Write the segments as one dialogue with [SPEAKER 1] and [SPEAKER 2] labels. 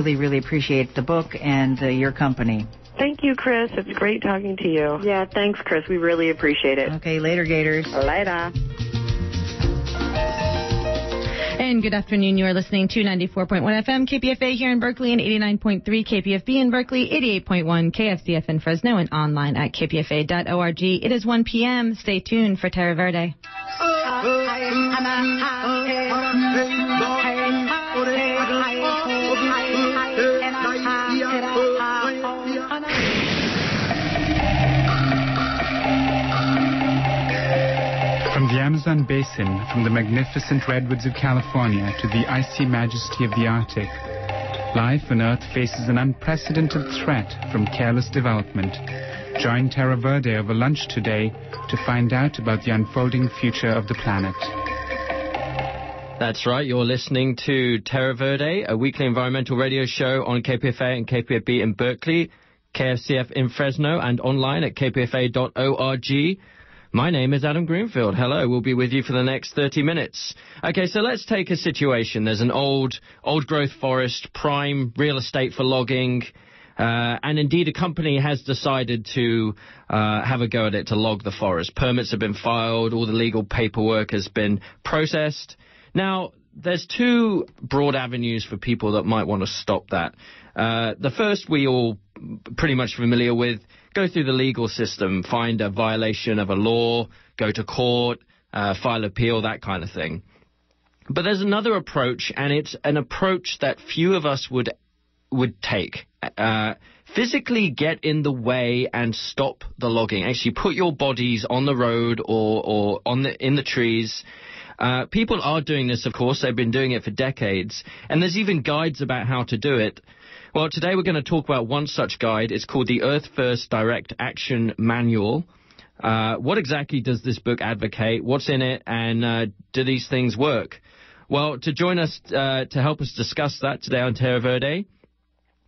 [SPEAKER 1] Really, really appreciate the book and uh, your company.
[SPEAKER 2] Thank you, Chris. It's great talking to you.
[SPEAKER 3] Yeah, thanks, Chris. We really appreciate it.
[SPEAKER 1] Okay, later, Gators.
[SPEAKER 3] Later.
[SPEAKER 4] And good afternoon. You are listening to 94.1 FM KPFA here in Berkeley and 89.3 KPFB in Berkeley, 88.1 KFCF in Fresno, and online at kpfa.org. It is 1 p.m. Stay tuned for Terra Verde.
[SPEAKER 5] The Amazon basin, from the magnificent redwoods of California to the icy majesty of the Arctic, life on Earth faces an unprecedented threat from careless development. Join Terra Verde over lunch today to find out about the unfolding future of the planet.
[SPEAKER 6] That's right. You're listening to Terra Verde, a weekly environmental radio show on KPFA and KPFB in Berkeley, KFCF in Fresno, and online at kpfa.org. My name is Adam Greenfield. Hello, we'll be with you for the next 30 minutes. Okay, so let's take a situation. There's an old, old growth forest, prime real estate for logging, uh, and indeed a company has decided to uh, have a go at it to log the forest. Permits have been filed, all the legal paperwork has been processed. Now, there's two broad avenues for people that might want to stop that. Uh, the first we all pretty much familiar with go through the legal system, find a violation of a law, go to court, uh, file appeal, that kind of thing. But there's another approach, and it's an approach that few of us would would take. Uh, physically get in the way and stop the logging. Actually, put your bodies on the road or or on the in the trees. Uh, people are doing this, of course. They've been doing it for decades, and there's even guides about how to do it. Well, today we're going to talk about one such guide. It's called the Earth First Direct Action Manual. Uh, what exactly does this book advocate? What's in it? And uh, do these things work? Well, to join us uh, to help us discuss that today on Terra Verde,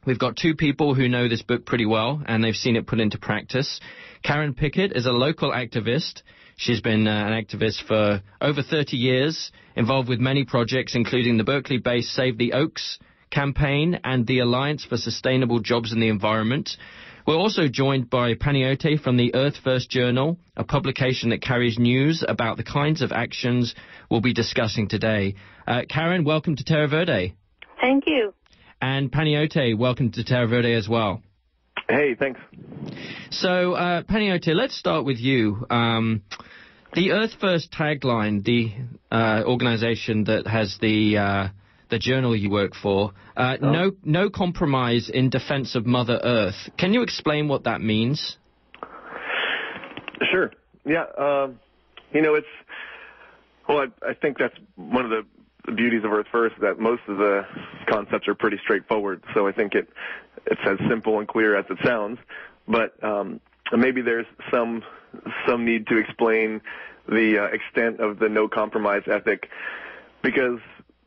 [SPEAKER 6] we've got two people who know this book pretty well and they've seen it put into practice. Karen Pickett is a local activist. She's been uh, an activist for over 30 years, involved with many projects, including the Berkeley based Save the Oaks campaign and the Alliance for Sustainable Jobs in the Environment. We're also joined by Panagioti from the Earth First Journal, a publication that carries news about the kinds of actions we'll be discussing today. Uh, Karen, welcome to Terra Verde.
[SPEAKER 3] Thank you.
[SPEAKER 6] And Panagioti, welcome to Terra Verde as well.
[SPEAKER 7] Hey, thanks.
[SPEAKER 6] So, uh, Panagioti, let's start with you. Um, the Earth First tagline, the uh, organization that has the uh, the journal you work for, uh, oh. no no compromise in defense of Mother Earth. Can you explain what that means?
[SPEAKER 7] Sure. Yeah. Um, you know, it's well, I, I think that's one of the the beauties of Earth First that most of the concepts are pretty straightforward. So I think it it's as simple and clear as it sounds. But um, maybe there's some some need to explain the uh, extent of the no compromise ethic because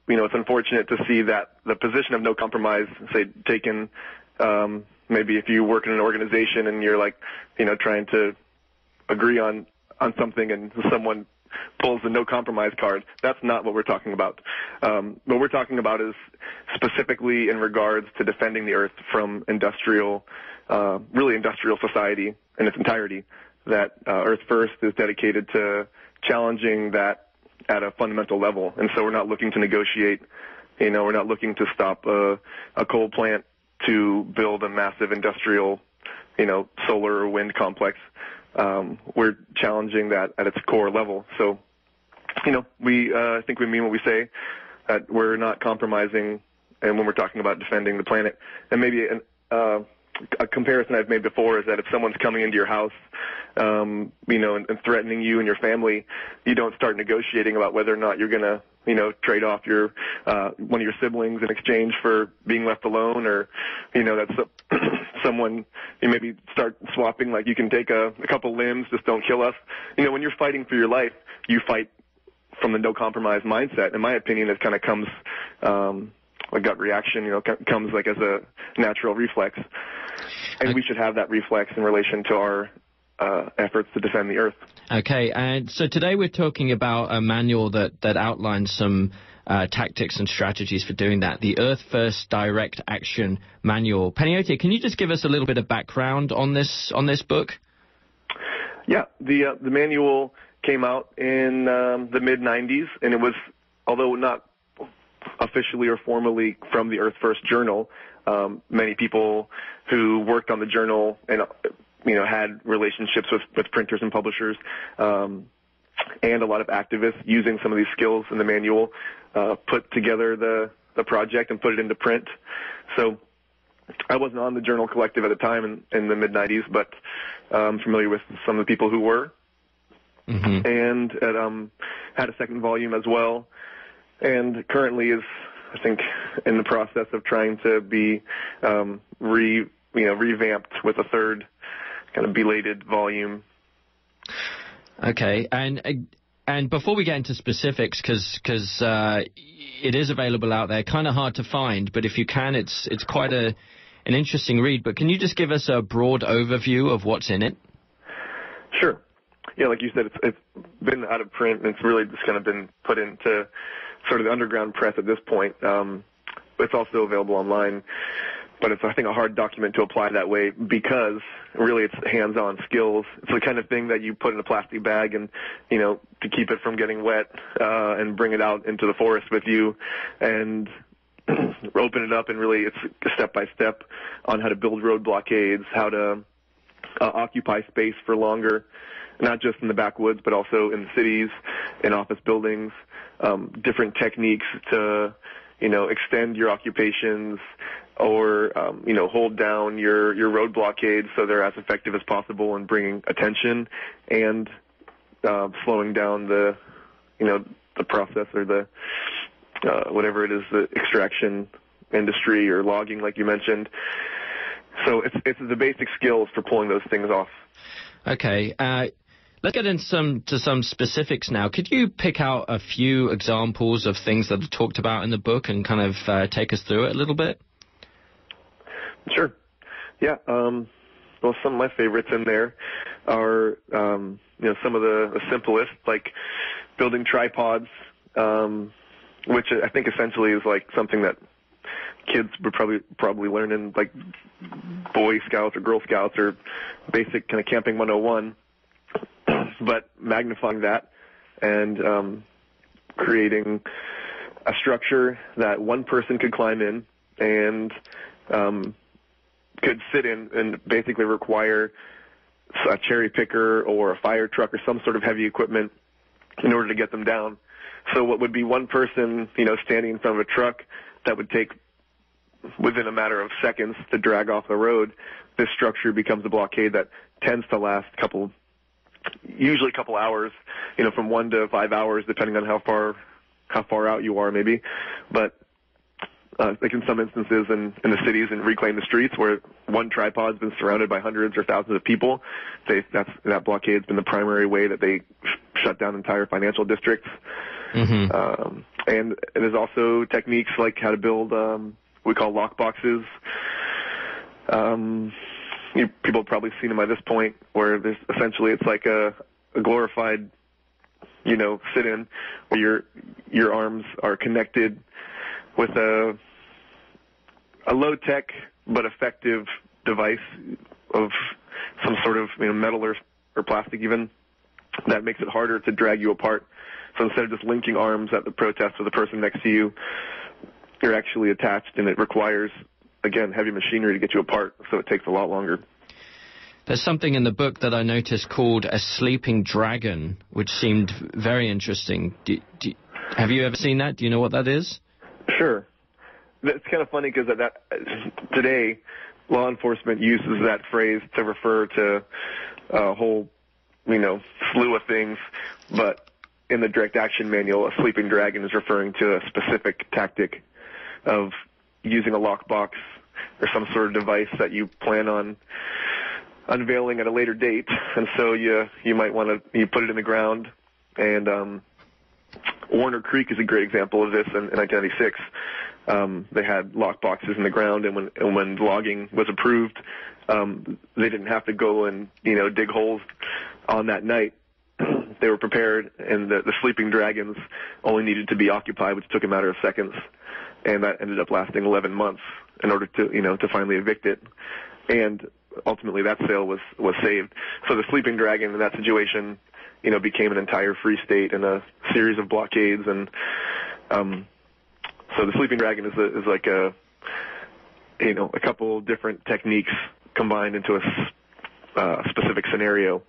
[SPEAKER 7] you know, it's unfortunate to see that the position of no compromise, say, taken, um, maybe if you work in an organization and you're like, you know, trying to agree on, on something and someone pulls the no compromise card. That's not what we're talking about. Um, what we're talking about is specifically in regards to defending the earth from industrial, uh, really industrial society in its entirety. That uh, Earth First is dedicated to challenging that at a fundamental level. And so we're not looking to negotiate. You know, we're not looking to stop a, a coal plant to build a massive industrial, you know, solar or wind complex. Um, we're challenging that at its core level. So, you know, we uh, I think we mean what we say. That we're not compromising, and when we're talking about defending the planet, and maybe an, uh, a comparison I've made before is that if someone's coming into your house, um, you know, and, and threatening you and your family, you don't start negotiating about whether or not you're going to, you know, trade off your uh, one of your siblings in exchange for being left alone, or, you know, that's someone you maybe start swapping like you can take a, a couple limbs, just don't kill us. You know, when you're fighting for your life, you fight from the no compromise mindset. In my opinion, it kind of comes. Um, a gut reaction, you know, comes like as a natural reflex. And we should have that reflex in relation to our uh, efforts to defend the Earth.
[SPEAKER 6] Okay, and so today we're talking about a manual that, that outlines some uh, tactics and strategies for doing that. The Earth First Direct Action Manual. Panayotia, can you just give us a little bit of background on this on this book?
[SPEAKER 7] Yeah, the uh, the manual came out in um, the mid '90s, and it was, although not officially or formally from the Earth First Journal, um, many people who worked on the journal and you know had relationships with, with printers and publishers. Um, and a lot of activists using some of these skills in the manual uh, put together the the project and put it into print. So I wasn't on the Journal Collective at the time in, in the mid 90s, but I'm familiar with some of the people who were. Mm-hmm. And it, um, had a second volume as well, and currently is, I think, in the process of trying to be um, re, you know, revamped with a third kind of belated volume.
[SPEAKER 6] Okay, and and before we get into specifics, because because uh, it is available out there, kind of hard to find, but if you can, it's it's quite a an interesting read. But can you just give us a broad overview of what's in it?
[SPEAKER 7] Sure. Yeah, like you said, it's it's been out of print and it's really just kind of been put into sort of the underground press at this point. Um, it's also available online but it's I think a hard document to apply that way because really it's hands-on skills. It's the kind of thing that you put in a plastic bag and you know to keep it from getting wet uh, and bring it out into the forest with you and open it up and really it's step by step on how to build road blockades, how to uh, occupy space for longer, not just in the backwoods but also in the cities, in office buildings, um, different techniques to you know extend your occupations or um, you know hold down your your road blockades so they're as effective as possible in bringing attention and uh, slowing down the you know the process or the uh, whatever it is the extraction industry or logging like you mentioned. So it's it's the basic skills for pulling those things off.
[SPEAKER 6] Okay. Uh, let's get into some to some specifics now. Could you pick out a few examples of things that are talked about in the book and kind of uh, take us through it a little bit?
[SPEAKER 7] Sure. Yeah. Um, well, some of my favorites in there are, um, you know, some of the, the simplest, like building tripods, um, which I think essentially is like something that kids would probably probably learn in like Boy Scouts or Girl Scouts or basic kind of camping 101. but magnifying that and um, creating a structure that one person could climb in and um, could sit in and basically require a cherry picker or a fire truck or some sort of heavy equipment in order to get them down. So what would be one person, you know, standing in front of a truck that would take within a matter of seconds to drag off the road, this structure becomes a blockade that tends to last a couple, usually a couple hours, you know, from one to five hours, depending on how far, how far out you are, maybe. But uh, like in some instances in, in the cities and reclaim the streets where one tripod's been surrounded by hundreds or thousands of people. They, that's, that blockade's been the primary way that they sh- shut down entire financial districts. Mm-hmm. Um, and and there's also techniques like how to build, um, we call lock boxes. Um, you, people have probably seen them by this point where there's essentially it's like a, a glorified, you know, sit in where your, your arms are connected with a a low tech but effective device of some sort of you know, metal or, or plastic even that makes it harder to drag you apart. So instead of just linking arms at the protest with the person next to you, you're actually attached and it requires, again, heavy machinery to get you apart. So it takes a lot longer.
[SPEAKER 6] There's something in the book that I noticed called a sleeping dragon, which seemed very interesting. Do, do, have you ever seen that? Do you know what that is?
[SPEAKER 7] Sure. It's kind of funny because that, that today law enforcement uses that phrase to refer to a whole, you know, slew of things, but in the direct action manual, a sleeping dragon is referring to a specific tactic of using a lockbox or some sort of device that you plan on unveiling at a later date, and so you you might want to you put it in the ground and um, Warner Creek is a great example of this in, in 1996. Um, they had lockboxes in the ground, and when and when logging was approved, um, they didn't have to go and you know dig holes on that night. they were prepared, and the, the sleeping dragons only needed to be occupied, which took a matter of seconds, and that ended up lasting 11 months in order to you know to finally evict it, and ultimately that sale was was saved. So the sleeping dragon in that situation, you know, became an entire free state and a series of blockades, and um, so the sleeping dragon is a, is like a you know a couple different techniques combined into a uh, specific scenario.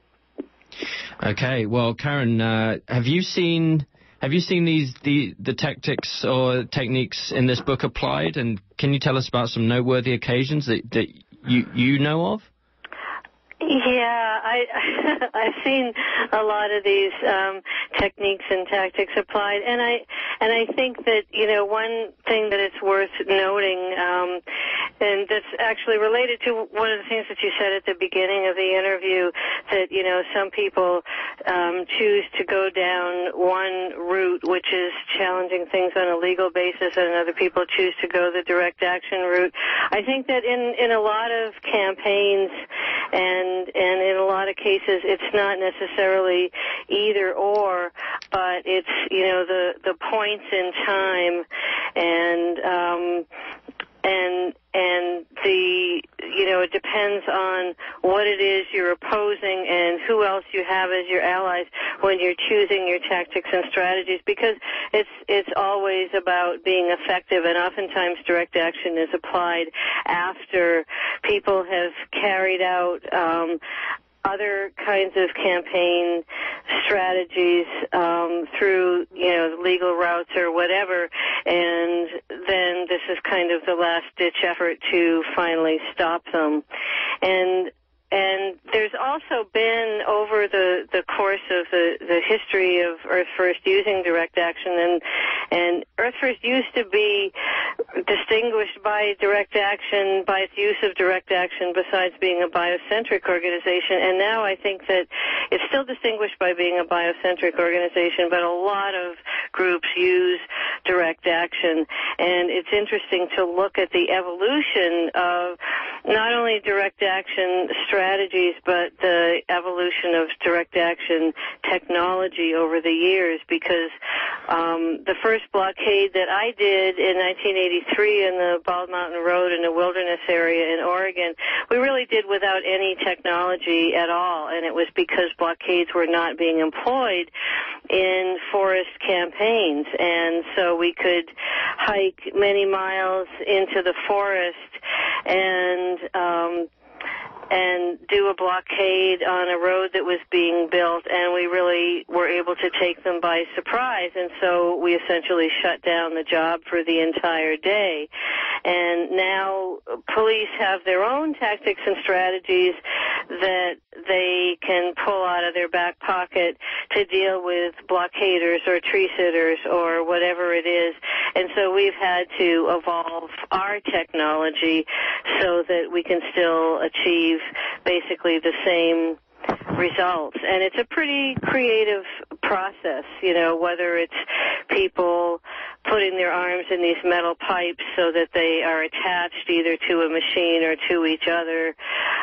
[SPEAKER 6] Okay, well, Karen, uh, have you seen have you seen these the the tactics or techniques in this book applied? And can you tell us about some noteworthy occasions that that you you know of?
[SPEAKER 8] Yeah, I I've seen a lot of these um, techniques and tactics applied, and I and I think that you know one thing that it's worth noting, um, and that's actually related to one of the things that you said at the beginning of the interview, that you know some people um, choose to go down one route, which is challenging things on a legal basis, and other people choose to go the direct action route. I think that in in a lot of campaigns and and in a lot of cases it's not necessarily either or but it's you know the the points in time and um and and the you know it depends on what it is you're opposing and who else you have as your allies when you're choosing your tactics and strategies because it's it's always about being effective and oftentimes direct action is applied after people have carried out um, other kinds of campaign strategies um, through you know legal routes or whatever, and then this is kind of the last ditch effort to finally stop them. And and there's also been over the the course of the the history of Earth First using direct action and and Earth First used to be distinguished by direct action by its use of direct action besides being a biocentric organization. And now I think that it's still distinguished by being a biocentric organization but a lot of groups use direct action. And it's interesting to look at the evolution of not only direct action strategies, but the evolution of direct action technology over the years because um, the first blockade that I did in 1983 in the Bald Mountain Road in the wilderness area in Oregon, we really did without any technology at all, and it was because blockades were not being employed in forest campaigns, and so we could hike many miles into the forest and um, and do a blockade on a road that was being built and we really were able to take them by surprise. And so we essentially shut down the job for the entire day. And now police have their own tactics and strategies that they can pull out of their back pocket to deal with blockaders or tree sitters or whatever it is. And so we've had to evolve our technology so that we can still achieve basically the same results. And it's a pretty creative process, you know, whether it's people putting their arms in these metal pipes so that they are attached either to a machine or to each other,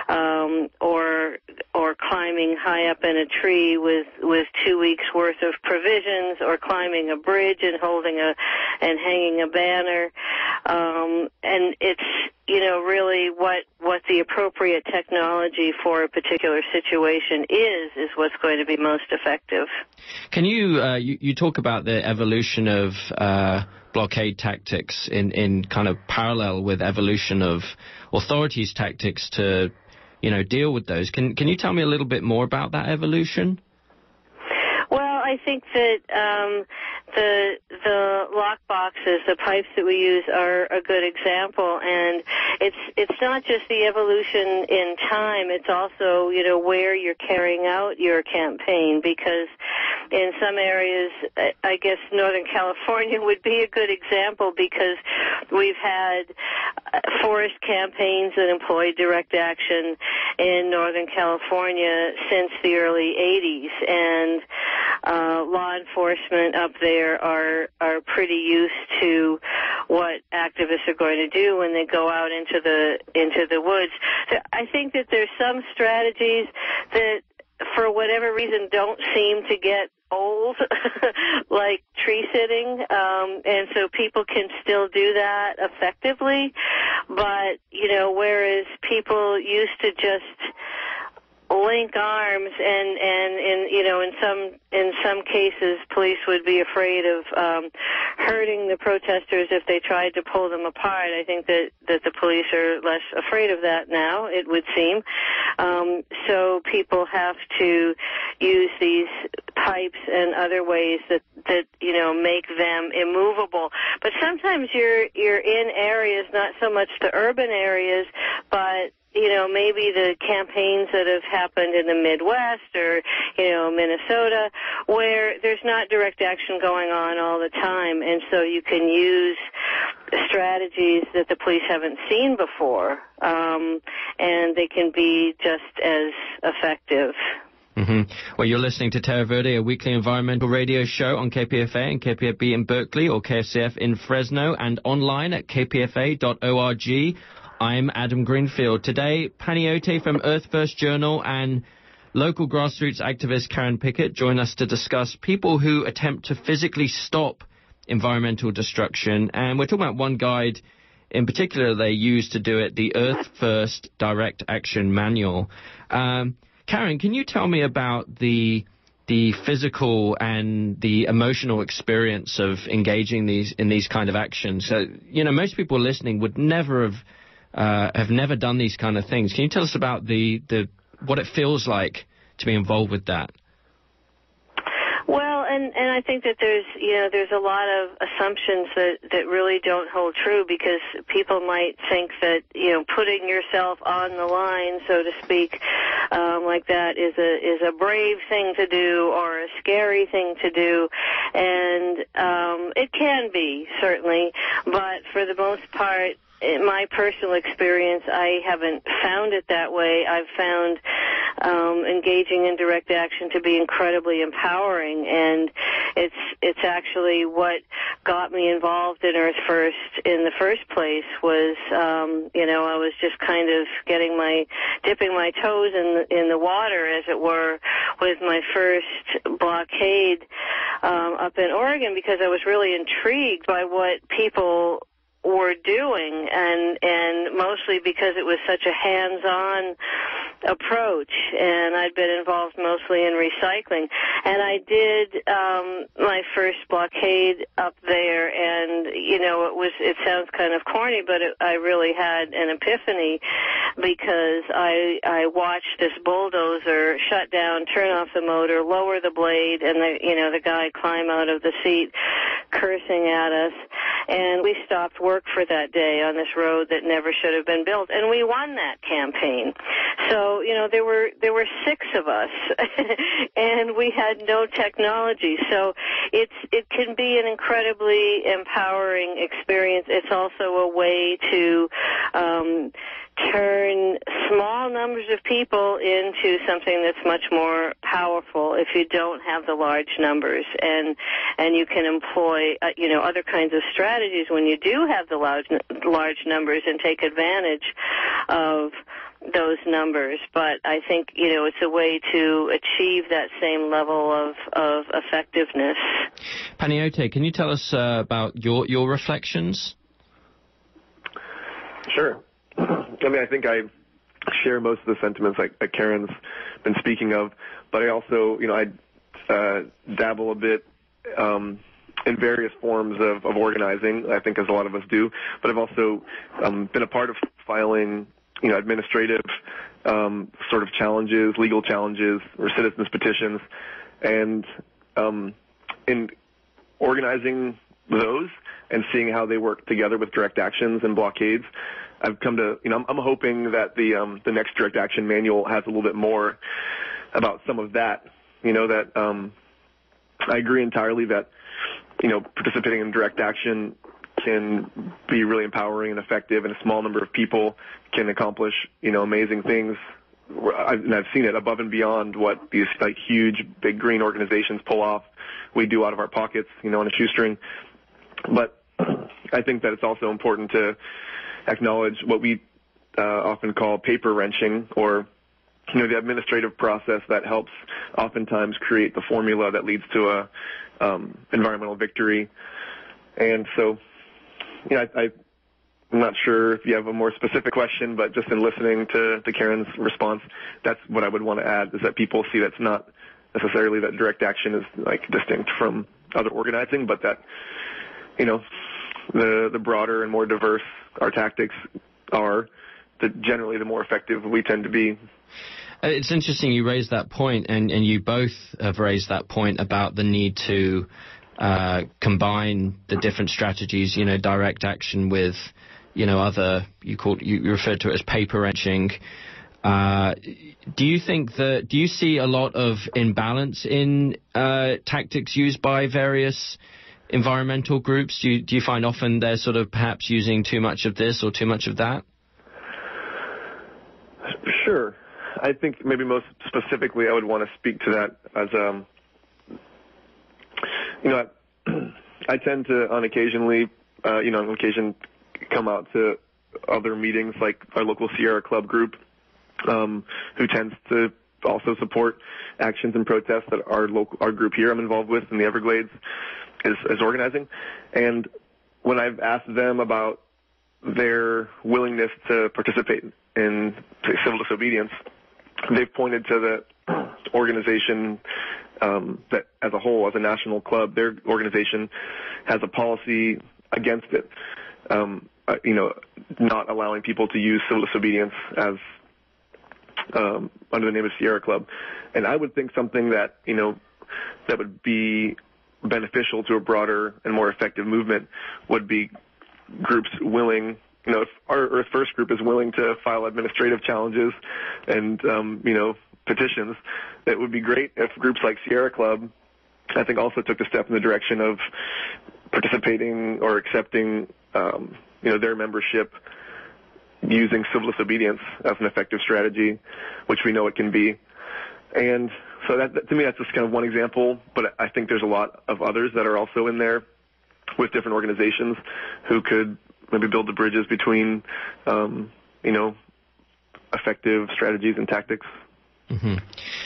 [SPEAKER 8] um, or or climbing high up in a tree with with two weeks worth of provisions, or climbing a bridge and holding a and hanging a banner, um, and it's you know really what what the appropriate technology for a particular situation is is what's going to be most effective.
[SPEAKER 6] Can you uh, you, you, talk about the evolution of uh, blockade tactics in in kind of parallel with evolution of authorities tactics to you know deal with those? Can can you tell me a little bit more about that evolution?
[SPEAKER 8] Well, I think that um, the the lock boxes, the pipes that we use are a good example. And it's it's not just the evolution in time, it's also, you know, where you're carrying out your campaign. Because in some areas I guess Northern California would be a good example because we've had uh, forest campaigns that employed direct action in Northern California since the early 80s and uh, law enforcement up there are are pretty used to what activists are going to do when they go out into the into the woods. So I think that there's some strategies that for whatever reason, don't seem to get old, like tree sitting, um, and so people can still do that effectively. But you know, whereas people used to just link arms and and in you know in some in some cases police would be afraid of um hurting the protesters if they tried to pull them apart. I think that that the police are less afraid of that now it would seem. Um so people have to use these pipes and other ways that that you know make them immovable. But sometimes you're you're in areas not so much the urban areas but you know, maybe the campaigns that have happened in the Midwest or, you know, Minnesota, where there's not direct action going on all the time, and so you can use strategies that the police haven't seen before, um, and they can be just as effective.
[SPEAKER 6] Mm-hmm. Well, you're listening to Terra Verde, a weekly environmental radio show on KPFA and KPFB in Berkeley or KFCF in Fresno and online at kpfa.org. I'm Adam Greenfield. Today, Panagioti from Earth First Journal and local grassroots activist Karen Pickett join us to discuss people who attempt to physically stop environmental destruction. And we're talking about one guide in particular they use to do it, the Earth First Direct Action Manual. Um, Karen, can you tell me about the the physical and the emotional experience of engaging these in these kind of actions? So, you know, most people listening would never have uh, have never done these kind of things. Can you tell us about the, the what it feels like to be involved with that?
[SPEAKER 8] Well, and and I think that there's you know there's a lot of assumptions that that really don't hold true because people might think that you know putting yourself on the line, so to speak, um, like that is a is a brave thing to do or a scary thing to do, and um, it can be certainly, but for the most part, in my personal experience, I haven't found it that way. I've found um, engaging in direct action to be incredibly empowering, and it's it's actually what got me involved in Earth First in the first place. Was um, you know I was just kind of getting my dipping my toes in the, in the water, as it were, with my first blockade um, up in Oregon because I was really intrigued by what people were doing and and mostly because it was such a hands-on approach and I'd been involved mostly in recycling. And I did um my first blockade up there and you know it was it sounds kind of corny but it, I really had an epiphany because I I watched this bulldozer shut down turn off the motor lower the blade and the you know the guy climb out of the seat cursing at us. And we stopped work for that day on this road that never should have been built. And we won that campaign. So you know there were there were six of us. And we had no technology. So it's it can be an incredibly empowering experience. It's also a way to um turn small numbers of people into something that's much more powerful if you don't have the large numbers and and you can employ uh, you know other kinds of strategies when you do have the large large numbers and take advantage of those numbers. But i think you know it's a way to achieve that same level of of effectiveness.
[SPEAKER 6] Panagioti can you tell us uh, about your your reflections?
[SPEAKER 7] Sure I mean, I think I share most of the sentiments like, like Karen's been speaking of, but I also, you know, I uh, dabble a bit um, in various forms of, of organizing. I think as a lot of us do, but I've also um, been a part of filing, you know, administrative um, sort of challenges, legal challenges, or citizens petitions, and um, in organizing those and seeing how they work together with direct actions and blockades. I've come to, you know, I'm, I'm hoping that the um, the next direct action manual has a little bit more about some of that. You know, that um, I agree entirely that, you know, participating in direct action can be really empowering and effective, and a small number of people can accomplish, you know, amazing things. I've, and I've seen it above and beyond what these like huge, big green organizations pull off. We do out of our pockets, you know, on a shoestring. But I think that it's also important to acknowledge what we uh, often call paper wrenching or you know the administrative process that helps oftentimes create the formula that leads to a um, environmental victory. And so, you know, I, I I'm not sure if you have a more specific question, but just in listening to, to Karen's response, that's what I would want to add is that people see that's not necessarily that direct action is like distinct from other organizing, but that, you know, the, the broader and more diverse our tactics are, the generally the more effective we tend to be.
[SPEAKER 6] Uh, it's interesting you raised that point, and, and you both have raised that point about the need to uh, combine the different strategies, you know, direct action with you know, other you called you referred to it as paper wrenching. Uh, do you think that do you see a lot of imbalance in uh, tactics used by various environmental groups? Do you, do you find often they're sort of perhaps using too much of this or too much of that?
[SPEAKER 7] Sure. I think maybe most specifically, I would want to speak to that as um, you know, I, I tend to on occasionally, uh, you know, on occasion come out to other meetings like our local Sierra Club group, um, who tends to also support actions and protests that our local our group here I'm involved with in the Everglades is, is organizing. And when I've asked them about their willingness to participate in civil disobedience, they've pointed to the organization um, that, as a whole, as a national club, their organization has a policy against it. Um, uh, you know, not allowing people to use civil disobedience as um, under the name of Sierra Club. And I would think something that you know that would be beneficial to a broader and more effective movement would be groups willing. You know, if our Earth First group is willing to file administrative challenges and um, you know petitions, it would be great if groups like Sierra Club, I think, also took a step in the direction of participating or accepting um, you know, their membership using civil disobedience as an effective strategy, which we know it can be. And that, that, to me, that's just kind of one example, but I think there's a lot of others that are also in there with different organizations who could maybe build the bridges between, um, you know, effective strategies and tactics.
[SPEAKER 6] Mm-hmm.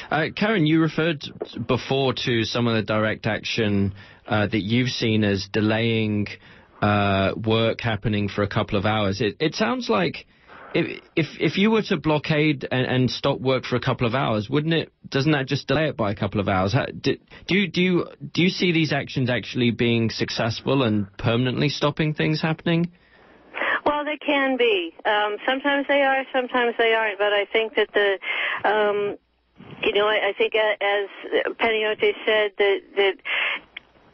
[SPEAKER 6] Uh, Karen, you referred before to some of the direct action uh, that you've seen as delaying uh, work happening for a couple of hours. It, it sounds like if, if you were to blockade and, and, stop work for a couple of hours, wouldn't it? Doesn't that just delay it by a couple of hours? How, do, do you do you do you see these actions actually being successful and permanently stopping things happening?
[SPEAKER 8] Well, they can be. Um, sometimes they are, sometimes they aren't. But I think that the um, you know, I, I think as Panayiotis said that that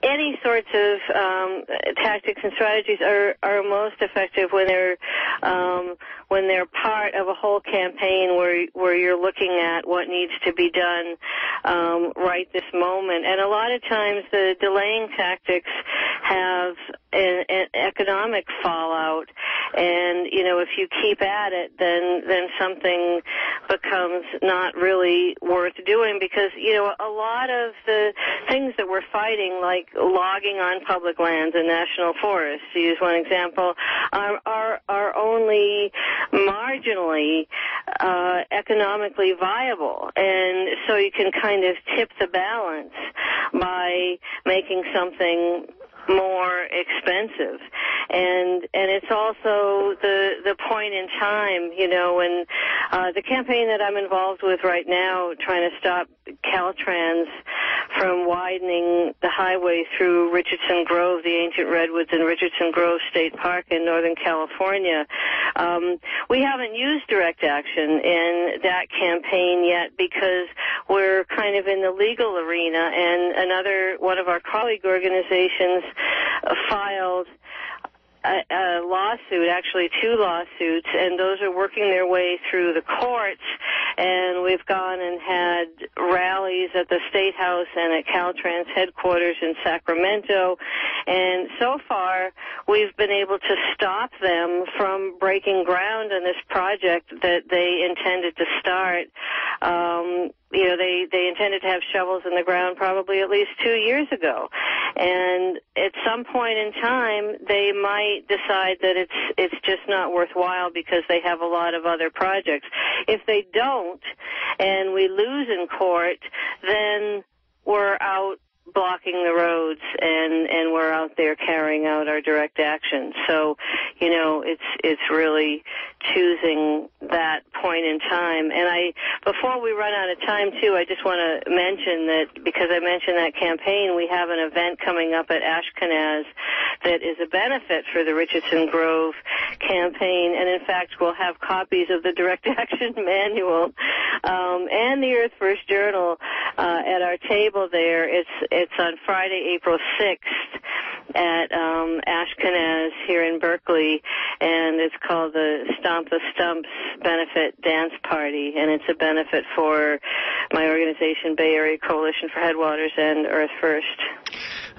[SPEAKER 8] any sorts of um, tactics and strategies are, are most effective when they're um, when they're part of a whole campaign where where you're looking at what needs to be done um, right this moment. And a lot of times the delaying tactics have an, an economic fallout. And you know, if you keep at it, then then something becomes not really worth doing because you know a lot of the things that we're fighting, like logging on public lands and national forests, to use one example, are are, are only marginally uh, economically viable, and so you can kind of tip the balance by making something more expensive. And and it's also the the point in time you know when uh the campaign that I'm involved with right now trying to stop Caltrans from widening the highway through Richardson Grove the ancient redwoods in Richardson Grove State Park in Northern California um we haven't used direct action in that campaign yet because we're kind of in the legal arena. And another one of our colleague organizations filed a, a lawsuit, actually two lawsuits, and those are working their way through the courts. And we've gone and had rallies at the State House and at Caltrans headquarters in Sacramento. And so far, we've been able to stop them from breaking ground on this project that they intended to start. Um, you know, they, they intended to have shovels in the ground probably at least two years ago. And at some point in time, they might decide that it's, it's just not worthwhile because they have a lot of other projects. If they don't, and we lose in court, then we're out blocking the roads and and we're out there carrying out our direct action so you know it's it's really choosing that point in time. And i before we run out of time too i just want to mention that because i mentioned that campaign we have an event coming up at ashkenaz that is a benefit for the richardson grove campaign. And in fact we'll have copies of the direct action manual um, and the earth first journal at our table there it's it's on Friday, April 6th at um, Ashkenaz here in Berkeley, and it's called the Stomp the Stumps Benefit Dance Party, and it's a benefit for my organization, Bay Area Coalition for Headwaters and Earth First.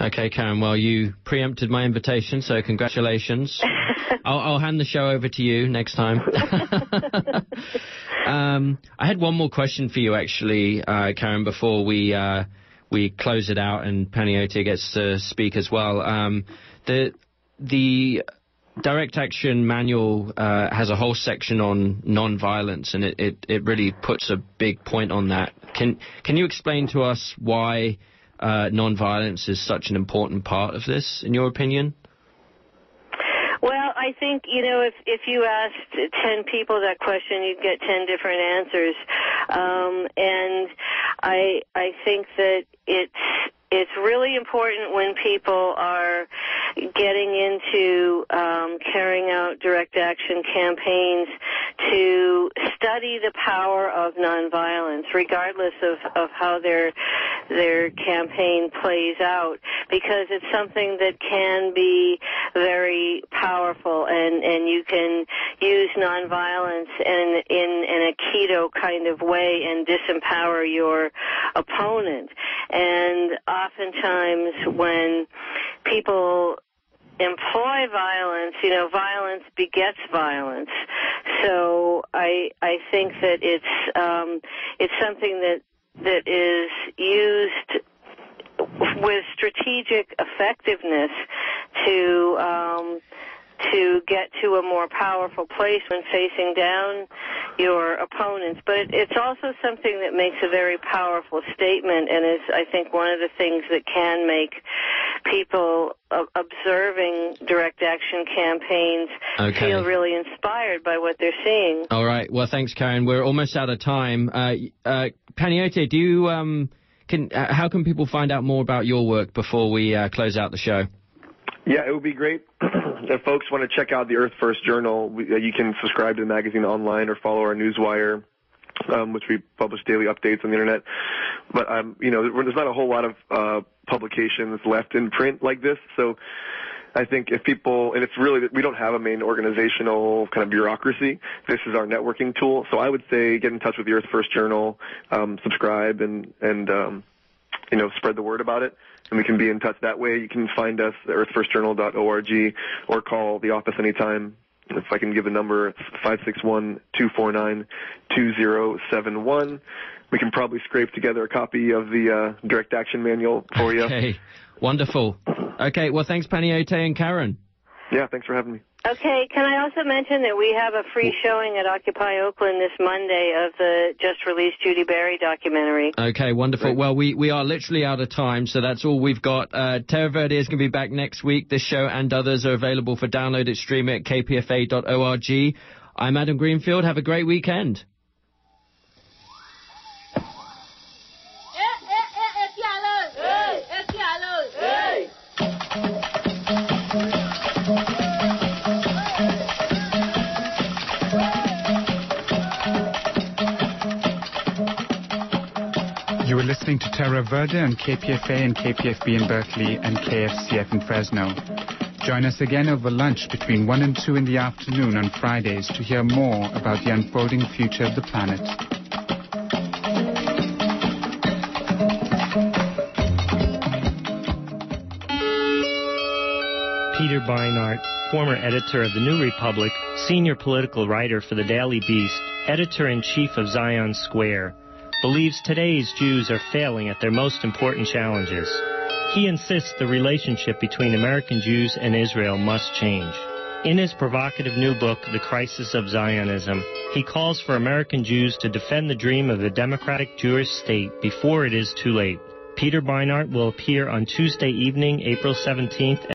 [SPEAKER 6] Okay, Karen. Well, you preempted my invitation, so congratulations. I'll, I'll, hand the show over to you next time. um, I had one more question for you, actually, uh, Karen, before we uh, we close it out and Panayotia gets to speak as well. Um, the the direct action manual uh, has a whole section on non-violence, and it, it, it, really puts a big point on that. Can can you explain to us why uh, non-violence is such an important part of this, in your opinion?
[SPEAKER 8] I think you know if if you asked ten people that question, you'd get ten different answers, um, and I I think that it's it's really important when people are getting into um, carrying out direct action campaigns to study the power of nonviolence, regardless of, of how their their campaign plays out, because it's something that can be very powerful, and and you can use nonviolence in in in a keto kind of way and disempower your opponent. And oftentimes, when people employ violence, you know, violence begets violence. So I I think that it's um, it's something that that is used with strategic effectiveness to um, to get to a more powerful place when facing down your opponents. But it's also something that makes a very powerful statement and is, I think, one of the things that can make people uh, observing direct action campaigns okay. feel really inspired by what they're seeing.
[SPEAKER 6] All right. Well, thanks, Karen. We're almost out of time. Uh, uh, Panayotia, do you, um, can, uh, how can people find out more about your work before we uh, close out the show?
[SPEAKER 7] Yeah, it would be great if folks want to check out the Earth First Journal. We, uh, you can subscribe to the magazine online or follow our newswire, um, which we publish daily updates on the internet. But um, you know, there's not a whole lot of uh, publications left in print like this, so. I think if people, and it's really, we don't have a main organizational kind of bureaucracy. This is our networking tool. So I would say get in touch with the Earth First Journal, um, subscribe and, and, um, you know, spread the word about it and we can be in touch that way. You can find us at earthfirstjournal.org or call the office anytime. If I can give a number, it's 561-249-2071. We can probably scrape together a copy of the uh, direct action manual for you.
[SPEAKER 6] Okay, wonderful. Okay, well, thanks, Panayotia and Karen.
[SPEAKER 7] Yeah, thanks for having me.
[SPEAKER 8] Okay, can I also mention that we have a free showing at Occupy Oakland this Monday of the just released Judi Bari documentary.
[SPEAKER 6] Okay, wonderful. Right. Well, we, we are literally out of time, so that's all we've got. Uh, Terra Verde is going to be back next week. This show and others are available for download at stream at kpfa.org. I'm Adam Greenfield. Have a great weekend.
[SPEAKER 5] Listening to Terra Verde on KPFA and KPFB in Berkeley and KFCF in Fresno. Join us again over lunch between 1 and 2 in the afternoon on Fridays to hear more about the unfolding future of the planet.
[SPEAKER 9] Peter Beinart, former editor of the New Republic, senior political writer for the Daily Beast, editor in chief of Zion Square believes today's Jews are failing at their most important challenges. He insists the relationship between American Jews and Israel must change. In his provocative new book, The Crisis of Zionism, he calls for American Jews to defend the dream of a democratic Jewish state before it is too late. Peter Beinart will appear on Tuesday evening, April 17th